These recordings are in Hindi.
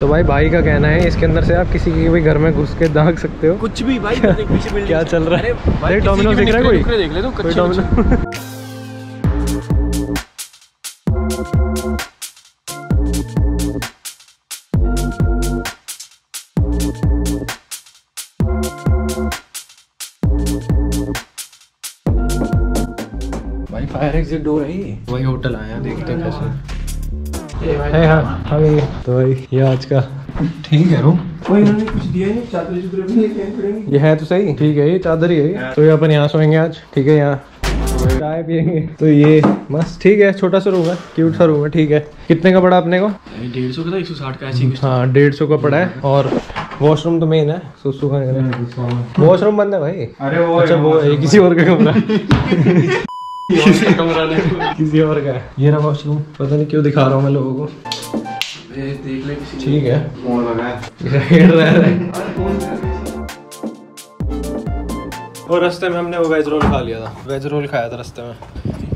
तो भाई भाई का कहना है इसके अंदर से आप किसी के भी घर में घुस के दाग सकते हो। कुछ भी भाई building क्या चल रहा है? अरे भाई, देख, रहा है कोई? देख ले तो कोई डोमिनो फायर एग्जिट डोर है ये। वही होटल आया देखते हैं कैसे। है हाँ हाँ तो भाई ये आज का ठीक है रूम कोई इन्होंने कुछ दिया नहीं चादर भी नहीं ये है तो सही। ठीक है ये चादर ही है। तो ये अपन यहाँ सोएँगे आज। ठीक है यहाँ। चाय पियेंगे। तो ये मस्त। ठीक है छोटा सा रूम है। क्यूट सा रूम है। ठीक है। कितने का पड़ा अपने को? डेढ़ सौ का था एक सौ साठ का ऐसी हाँ डेढ़ सौ का पड़ा है। और वॉशरूम तो मेन है। सुसु के। वॉशरूम बंद है भाई। अरे वो अच्छा वो है किसी और का कमरा। है। कमरा नहीं किसी और का। है ये रहा वॉशरूम पता नहीं क्यों दिखा रहा हूँ मैं लोगों को। देख ले किसी ठीक है। फ़ोन है है। और रास्ते में हमने वो वेज रोल खा लिया था। वेज रोल खाया था रास्ते में।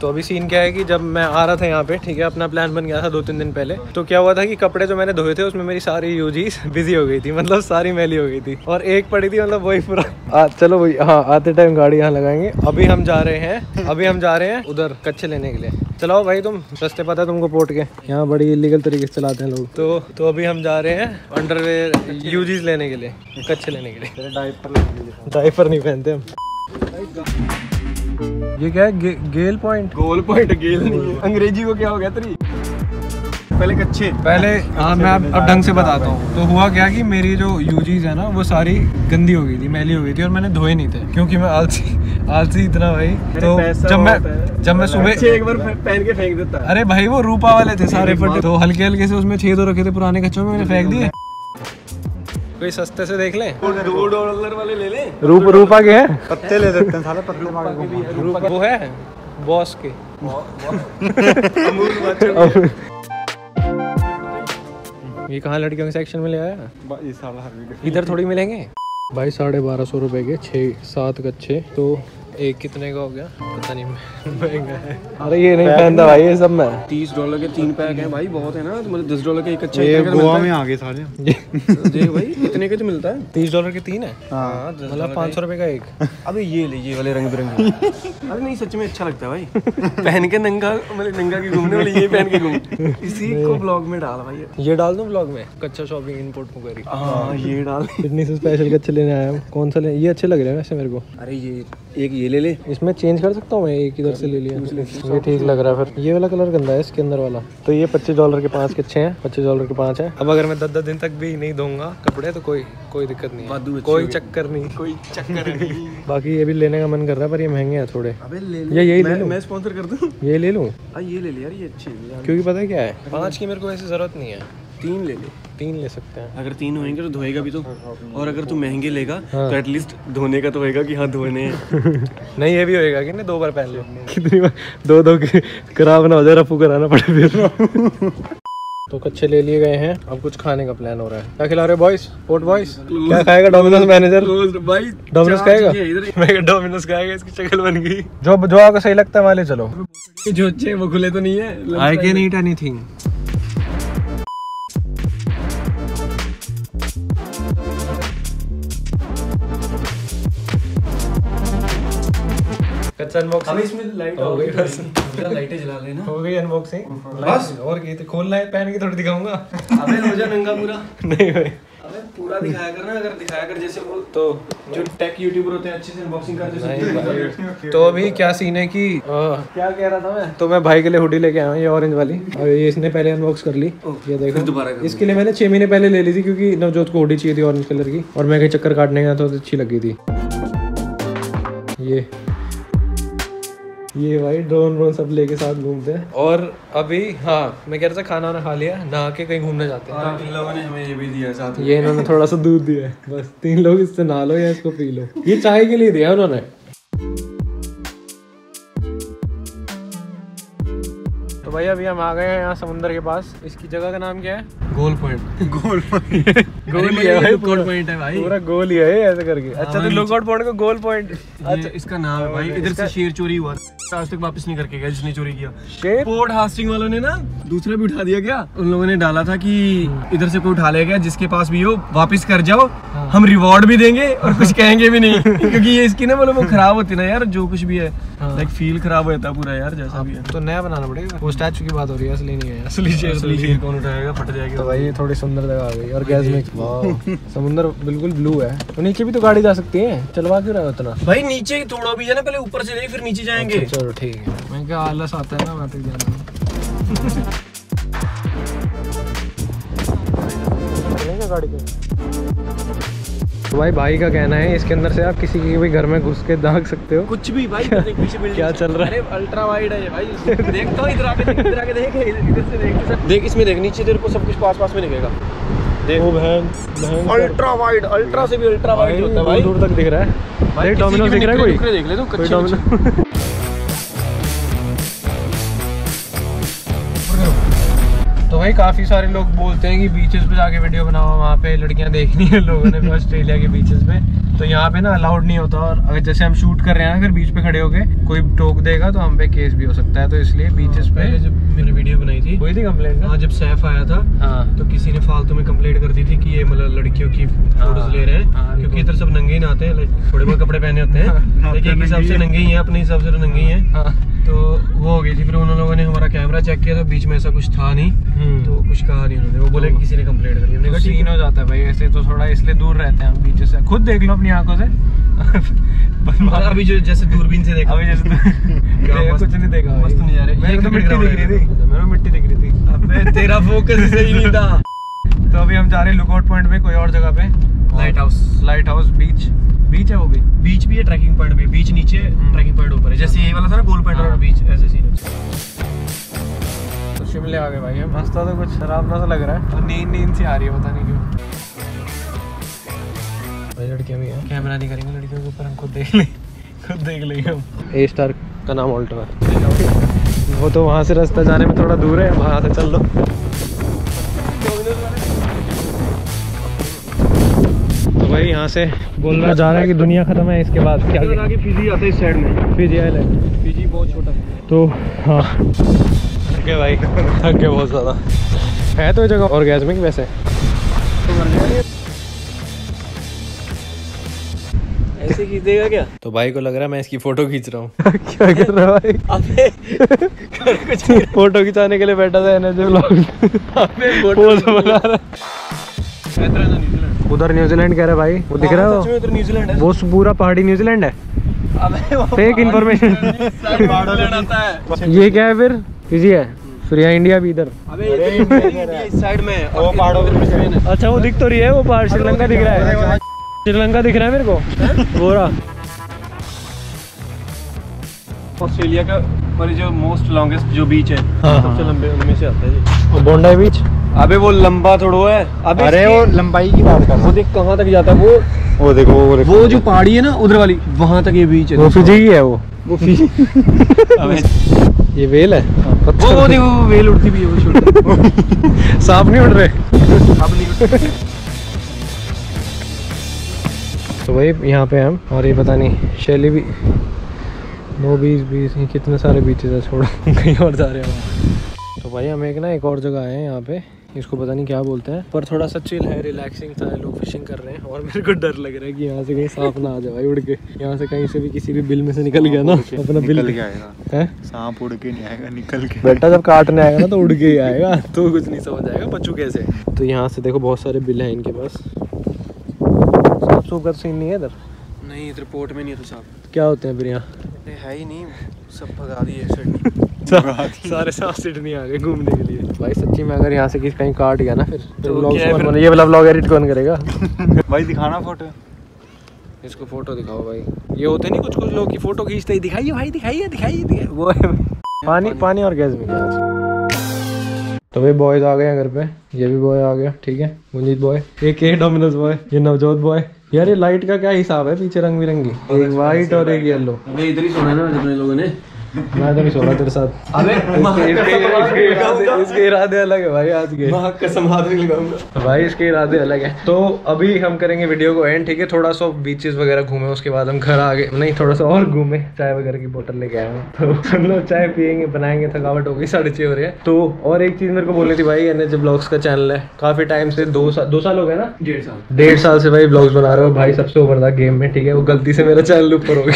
तो अभी सीन क्या है कि जब मैं आ रहा था यहाँ पे ठीक है अपना प्लान बन गया था दो तीन दिन पहले तो क्या हुआ था कि कपड़े जो मैंने धोए थे उसमें मेरी सारी यूजीज बिज़ी हो गई थी मतलब सारी मैली हो गई थी और एक पड़ी थी मतलब वही पूरा। आ, चलो वही हाँ आते टाइम गाड़ी यहाँ लगाएँगे। अभी हम जा रहे हैं अभी हम जा रहे हैं उधर कच्चे लेने के लिए। चलाओ भाई तुम सस्ते पता है तुमको पोर्ट के। यहाँ बड़ी इलीगल तरीके से चलाते हैं लोग। तो तो अभी हम जा रहे हैं अंडरवेयर यूजीज लेने के लिए कच्चे लेने के लिए। डाइपर नहीं पहनते हम। ये क्या है? गे, गेल पॉइंट गोल पॉइंट गेल नहीं है। अंग्रेज़ी को क्या हो गया तेरी? पहले कच्चे। पहले हाँ मैं अब अब ढंग से बताता हूँ। तो हुआ क्या कि मेरी जो यूजीज है ना वो सारी गंदी हो गई थी मैली हो गई थी और मैंने धोए नहीं थे क्योंकि मैं आलसी आलसी इतना भाई। तो जब मैं जब मैं सुबह एक बार पहन के फेंक देता। अरे भाई वो रूपा वाले थे सारे फटे तो हल्के हल्के से उसमें छेद हो रखे थे पुराने कच्चों में मैंने फेंक दिए। कोई सस्ते से देख ले? दो डॉलर वाले ले ले? रूप रूपा के हैं? पत्ते ले सकते हैं साले पत्ते रूपा वो है बॉस के। ये कहाँ लड़कियों के सेक्शन में ले आया? इधर थोड़ी मिलेंगे? भाई साढ़े बारह सौ रुपए के छः सात कच्चे तो एक कितने का हो गया? पता नहीं महँगा है। अरे ये नहीं पहनता भाई ये सब मैं। तीस डॉलर के तीन पैक हैं भाई बहुत है ना तो मतलब दस डॉलर का एक अच्छा ये इतने तो गोवा में आ गए साले है। देख भाई इतने का तो मिलता है। तीस डॉलर के तीन है? हाँ मतलब पाँच सौ रुपए का एक। अबे ये ले ये वाले रंग बिरंगे। अरे नहीं सच में अच्छा लगता है भाई। पहन के नंगा मतलब नंगा के घूमने वाले ये पहन के घूम। इसी को ब्लॉग में डाल भाई। ये डाल दूँ ब्लॉग में? कच्चा शॉपिंग इनपुट मुगरी हाँ ये डाल। कितनी से स्पेशल कच्चे लेने आया हूँ। कौन सा ले ये अच्छे लग रहे हैं वैसे मेरे को। अरे ये एक ये ले ले। इसमें चेंज कर सकता हूँ मैं? एक इधर से ले लिया। ये ठीक लग रहा है फिर। ये वाला कलर गंदा है इसके अंदर वाला। तो ये पच्चीस डॉलर के पाँच के अच्छे हैं? पच्चीस डॉलर के पाँच हैं। अब अगर मैं दस दस दिन तक भी नहीं दूँगा कपड़े तो कोई कोई दिक्कत नहीं है। कोई चक्कर नहीं। कोई चक्कर नहीं। बाकी ये भी लेने का मन कर रहा है पर ये महँगे हैं थोड़े। ये यही ले मैं, मैं स्पॉन्सर कर दूँ? ये ले लूँ। आ ये ले लिया यार ये अच्छे हैं। यार क्योंकि पता है क्या है? पाँच की मेरे को ऐसी ज़रूरत नहीं है। तीन ले ले। तीन ले सकते हैं। अगर तीन होंगे तो धोएगा भी तो। और अगर तू महँगे लेगा हाँ। तो एटलीस्ट धोने का तो होएगा कि हाँ धोने नहीं ये भी होएगा कि नहीं दो बार पहन लो। कितनी बार? दो दो की खराब ना हो जाए रफू कराना पड़े फिर। तो कच्चे ले लिए गए हैं। अब कुछ खाने का प्लान हो रहा है। क्या खिला रहे बॉयस पोर्ट बॉयस क्या खाएगा डोमिनोज मैनेजर भाई डोमिनोज खाएगा? मैं डोमिनोज खाएगा इसकी शक्ल बन गई। जो जो आपको सही लगता है वाले चलो। जो अच्छे वो खुले तो नहीं है। आई कैन ईट एनीथिंग हमें इसमें लाइट हो गई बस। लाइटें जला लेना हो गई अनबॉक्सिंग बस? और की खोलना है पहन के थोड़ी दिखाऊँगा। अबे हो जा नंगा पूरा। नहीं भाई। अबे पूरा दिखाया कर ना अगर दिखाया कर जैसे वो तो जो टेक यूट्यूबर होते हैं अच्छे से अनबॉक्सिंग करते हैं तो अभी क्या सीन है कि क्या कह रहा था मैं? तो मैं भाई के लिए हुडी लेके आया हूँ ये ऑरेंज वाली। और ये इसने पहले अनबॉक्स कर ली। ये देखो। दोबारा इसके लिए मैंने छह महीने पहले ले ली थी क्योंकि नवजोत को हुडी चाहिए थी ऑरेंज कलर की। और मैं कहीं चक्कर काटने गया तो अच्छी लगी थी। ये। ये भाई ड्रोन व्रोन सब लेके साथ घूमते हैं। और अभी हाँ मैं कह रहा था खाना वाना खा लिया नहा के कहीं घूमने जाते हैं। इन लोगों ने हमें ये भी दिया साथ ये इन्होंने थोड़ा सा दूध दिया है बस तीन लोग इससे नहा लो या इसको पी लो। ये चाय के लिए दिया उन्होंने? तो भाई अभी हम आ गए हैं यहाँ समुंदर के पास। इसकी जगह का नाम क्या है? गोल पॉइंट। गोल गोल ही है भाई गोल पॉइंट है भाई। पूरा गोल ही है ऐसे करके। अच्छा तो लुकआउट पॉइंट को गोल पॉइंट। अच्छा। इसका नाम है भाई। इधर से शेर चोरी हुआ। आज तक वापस नहीं करके गया जिसने चोरी किया। शेर? पोर्ट हास्टिंग वालों ने ना दूसरा भी उठा दिया क्या उन लोगों ने डाला था कि इधर से कोई उठा ले गया जिसके पास भी हो वापस कर जाओ। हम रिवॉर्ड भी देंगे और कुछ कहेंगे भी नहीं क्योंकि ये इसकी ना मतलब वो खराब होती है ना यार जो कुछ भी है। लाइक फील खराब हो जाता पूरा यार जैसा भी है। तो नया बनाना पड़ेगा। वो स्टैचू की बात हो रही है असली नहीं है। असली शेर तो असली शेर कौन उठाएगा? फट जाएगा। तो भाई ये थोड़ी सुंदर जगह आ गई। और गैस में समुंदर बिल्कुल ब्लू है। तो नीचे भी तो गाड़ी जा सकती है। चलवा क्यों रहा है उतना भाई नीचे थोड़ा भी है ना पहले ऊपर चलेंगे फिर नीचे जाएँगे। अच्छा, चलो ठीक है। मैं क्या आलस आता है ना वहाँ तक जाना। चलेंगे गाड़ी तो भाई भाई का कहना है इसके अंदर से आप किसी के भी घर में घुस के दाग सकते हो। कुछ भी भाई देख पीछे क्या चल रहा है? अल्ट्रा वाइड है भाई। देख तो इधर आके देख इधर आके देख इधर से देख देख। इसमें देख नीचे तेरे को सब कुछ पास पास में दिखेगा। देख। वो बहन बहन अल्ट्रा वाइड अल्ट्रा से भी अल्ट्रा वाइड होता है भाई। दूर तक दिख रहा है। भाई देख डोमिनोज दिख रहा है कोई? देख ले तू डोमिनो भाई काफ़ी सारे लोग बोलते हैं कि बीचेस पे जाके वीडियो बनाओ वहाँ पे लड़कियाँ देखनी है लोगों ने ऑस्ट्रेलिया के बीचेस पे। तो यहाँ पे ना अलाउड नहीं होता और अगर जैसे हम शूट कर रहे हैं ना फिर बीच पे खड़े होके कोई टोक देगा तो हम पे केस भी हो सकता है तो इसलिए बीचेस पे जब मैंने वीडियो बनाई थी हुई थी कम्प्लेट हाँ जब सैफ आया था हाँ। तो किसी ने फालतू में कम्प्लेट कर दी थी कि ये मतलब लड़कियों की फ़ोटोज़ ले रहे हाँ, हैं क्योंकि इधर सब नंगे ही नहाते हैं लाइक थोड़े बहुत कपड़े पहने होते हैं लेकिन एक हिसाब से नंगे ही है अपने हिसाब से तो नंगे ही हैं। हाँ। तो वो हो गई थी फिर उन लोगों ने हमारा कैमरा चेक किया था बीच में ऐसा कुछ था नहीं हम्म। तो कुछ कहा नहीं उन्होंने वो बोले कि किसी ने कम्प्लेट करी हमने कहा सीन हो। जाता है भाई ऐसे तो थोड़ा इसलिए दूर रहते हैं हम बीचेस से। खुद देख लो अपनी आँखों से? अभी जो जैसे दूरबीन से देखा। अभी जैसे कुछ नहीं देखा मस्त। नज़ारे। मेरे तो मिट्टी दिख रही थी। मेरे को मिट्टी दिख रही थी। अबे तेरा फोकस सही नहीं था। तो अभी हम जा रहे हैं लुकआउट पॉइंट पे कोई और जगह पे। Lighthouse lighthouse beach beach है वो भी? बीच भी है ट्रैकिंग पॉइंट भी बीच नीचे ट्रैकिंग पॉइंट ऊपर है। जैसे ये वाला था ना गोल पॉइंट और हाँ। बीच ऐसे सीन तो शिमले आ गए भाई हम। रास्ता तो कुछ शराब सा लग रहा है। और नींद नींद सी आ रही है पता नहीं क्यों। भाई लड़कियाँ भी हैं। कैमरा नहीं करेंगे लड़कियों के ऊपर हम खुद देख लें। खुद देख लेंगे हम। ए स्टार का नाम ऑल्टो है वो तो वहाँ से रास्ता जाने में थोड़ा दूर है वहाँ से चल लो। तो भाई यहाँ से बोल रहा जा रहा है कि दुनिया खत्म है इसके बाद क्या आगे फिजी आता है इस साइड में। फिजी आइलैंड फिजी बहुत छोटा है। तो हाँ। थके भाई। थके बहुत ज़्यादा। है तो जगह ऑर्गेजमिक वैसे? ऐसे खींच देगा क्या? तो भाई को लग रहा है मैं इसकी फ़ोटो खींच रहा हूँ। क्या कर रहा है भाई? कुछ फ़ोटो खिंचाने के लिए बैठा था एनर्जी ब्लॉग पोज बना रहा है। इधर है। ना न्यूजीलैंड उधर न्यूजीलैंड कह रहा है भाई वो दिख रहा है वो? न्यूजीलैंड वो पूरा पहाड़ी न्यूजीलैंड है? फेक इन्फॉर्मेशन है ये क्या है फिर? फिजी है। फिर यहाँ इंडिया भी इधर। अबे इस साइड में वो पहाड़ों है। अच्छा वो दिख तो रही है वो पहाड़ श्रीलंका दिख रहा है। श्रीलंका दिख रहा है मेरे को। वो रहा। ऑस्ट्रेलिया का और जो मोस्ट लॉन्गेस्ट जो बीच है। हाँ, सबसे हाँ। लंबे उनमें से आता है वो बोंडाई बीच अबे वो लंबा थोड़ा है। अबे अरे वो लंबाई की बात कर वो देख कहाँ तक जाता है वो वो देखो वो देखो। वो जो पहाड़ी है ना उधर वाली वहाँ तक ये बीच है। वो फिजी ही है वो। वो फिजी अबे ये वेल है। वो वो देखो वो वेल उड़ती भी है वो छोटा। सांप नहीं उड़ रहे। अब नहीं उड़ती। तो भाई यहाँ पे हम और ये पता नहीं शैली भी नौ बीस बीस कितने सारे बीचेस है छोड़ो कहीं और जा रहे हैं तो भाई हम एक ना एक और जगह आए हैं यहाँ पे इसको पता नहीं क्या बोलते हैं पर थोड़ा सा चिल है रिलैक्सिंग था लोग फिशिंग कर रहे हैं और मेरे को डर लग रहा है कि यहाँ से कहीं सांप ना आ जाए भाई उड़ के यहाँ से कहीं से भी किसी भी बिल में से निकल गया ना अपना बिल। निकल के है? सांप उड़ के नहीं आएगा निकल के बेटा जब काटने आएगा ना तो उड़ के ही आएगा तो कुछ नहीं समझ आएगा बच्चों कैसे तो यहाँ से देखो बहुत सारे बिल हैं इनके पास सांप सूप का तो सीन नहीं है इधर? नहीं इधर पोर्ट में नहीं है तो साहब क्या होते हैं फिर यहाँ? है ही नहीं सब भगा दिए साइड सारे सांप सिडनी आ गए घूमने के लिए। भाई सच्ची में अगर यहाँ से किसी कहीं काट गया ना फिर तो कौन ये वाला ब्लॉग एडिट कौन करेगा? भाई दिखाना फ़ोटो इसको फ़ोटो दिखाओ भाई। ये होते नहीं कुछ कुछ लोग की फ़ोटो खींचते ही दिखाइए भाई दिखाइए दिखाइए वो है पानी पानी। और गैस में तो भाई बॉयज़ आ गए हैं घर पे। ये भी बॉय आ गया ठीक है? मुंजीत बॉय एक डोमिनोज बॉय ये नवजोत बॉय यार ये लाइट का क्या हिसाब है? पीछे रंग बिरंगी। एक वाइट और एक येलो इधर ही सोना है ना जितने लोगों ने। मैं तो नहीं सो रहा तेरे साथ। अबे इसके- इरादे- अलग है भाई आज के। कसम हाथ लगाऊँगा। भाई इसके इरादे अलग है। तो अभी हम करेंगे वीडियो को एंड ठीक है? थोड़ा सा बीचेस वगैरह घूमे उसके बाद हम घर आ गए। नहीं थोड़ा सा और घूमे। चाय वगैरह की बोतल लेके आए तो हम लोग चाय पियेंगे बनाएँगे थकावट हो गई साढ़े छः हो रही है। तो और एक चीज़ मेरे को बोलनी थी भाई एन एच ब्लॉग्स का चैनल है। काफ़ी टाइम से दो साल दो साल हो गए ना? डेढ़ साल। डेढ़ साल से भाई ब्लॉग्स बना रहे हो। भाई सबसे ऊपर था गेम में ठीक है? वो गलती से मेरा चैनल ऊपर हो गई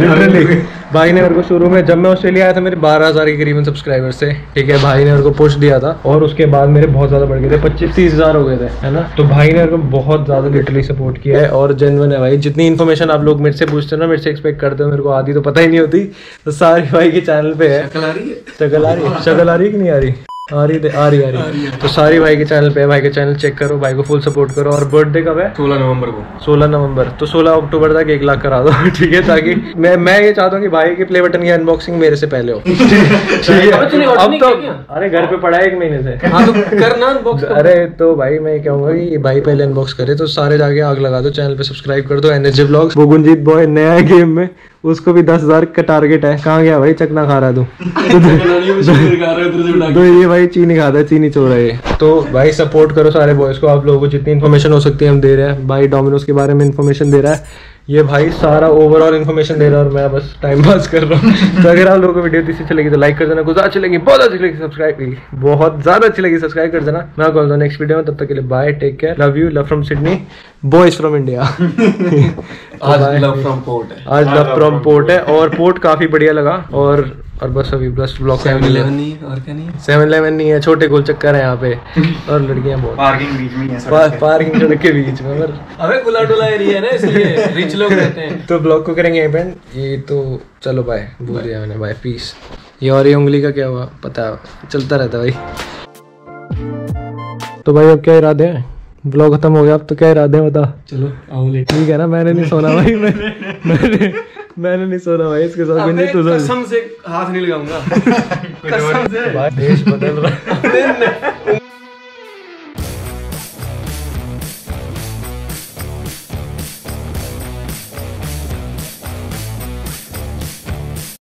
लिटरली भाई ने मेरे को शुरू में जब मैं ऑस्ट्रेलिया आया था मेरे बारह हज़ार के करीबन सब्सक्राइबर्स थे ठीक है? भाई ने मेरे को पुश दिया था और उसके बाद मेरे बहुत ज़्यादा बढ़ गए थे पच्चीस तीस हज़ार हो गए थे है ना? तो भाई ने मेरे को बहुत ज़्यादा लिटरली सपोर्ट किया है और जेनवन है भाई। जितनी इन्फॉर्मेशन आप लोग मेरे से पूछते हो ना मेरे से एक्सपेक्ट करते हो मेरे को आधी तो पता ही नहीं होती तो सारी भाई के चैनल पे है। कल आ रही है? शक्ल आ रही है? शक्ल आ रही है कि नहीं आ रही? आ रही है- आ रही आ रही है। तो सारी भाई के चैनल पे भाई के चैनल चेक करो भाई को फुल सपोर्ट करो। और बर्थडे कब है? सोलह नवंबर को। 16 नवंबर। तो 16 अक्टूबर तक एक लाख करा दो ठीक है? ताकि मैं मैं ये चाहता हूँ कि भाई के प्ले बटन की अनबॉक्सिंग मेरे से पहले हो। ठीक है? अबे order अब तो अरे घर पे पड़ा है एक महीने से। हाँ तो करना अनबॉक्स अरे तो भाई मैं कहूँगा कि भाई पहले अनबॉक्स करे तो सारे जाके आग लगा दो चैनल पे सब्सक्राइब कर दो एनर्जी ब्लॉग्स वो गुंजीत बॉय नया गेम में उसको भी दस हज़ार का टारगेट है। कहाँ गया भाई? चकना खा रहा है तू। तो ये भाई चीनी खाता है चीनी चो रहा है तो भाई सपोर्ट करो सारे बॉयज़ को। आप लोगों को जितनी इन्फॉर्मेशन हो सकती है हम दे रहे हैं। भाई डोमिनोज के बारे में इन्फॉर्मेशन दे रहा है। ये भाई सारा ओवरऑल इन्फॉर्मेशन दे रहा है और मैं बस टाइम पास कर रहा हूँ। तो अगर आप लोगों को वीडियो अच्छी चलेगी तो लाइक कर देना। कुछ अच्छी लगी बहुत अच्छी लगी सब्सक्राइब की बहुत ज़्यादा अच्छी लगी सब्सक्राइब कर देना। मैं कॉल नेक्स्ट वीडियो में तब तक के लिए bye take care love you love from Sydney boys from India आज लव फ्रॉम पोर्ट है। आज लव फ्रॉम पोर्ट है और पोर्ट काफ़ी बढ़िया लगा और और बस अभी बस ब्लॉक सेवन इलेवन नहीं और क्या नहीं? सेवन इलेवन नहीं है छोटे गोल चक्कर है यहाँ पे। और लड़कियाँ बहुत। पार्किंग बीच में ही है पा, पार्किंग सड़क के बीच में पर अबे खुला डुला एरिया है ना इसलिए रिच लोग रहते हैं। तो ब्लॉग को करेंगे पे। ये तो चलो बाय भूल दिया मैंने बाय पीस ये और ये उंगली का क्या हुआ? पता चलता रहता है भाई। तो भाई अब क्या इरादे हैं? ब्लॉग खत्म हो गया अब तो क्या इरादे हैं बता। चलो आओ ले ठीक है ना मैंने नहीं सोना भाई मैंने मैंने नहीं सोना भाई इसके साथ तो तू कसम से हाथ नहीं लगाऊँगा। कसम से। देश बदल रहा है।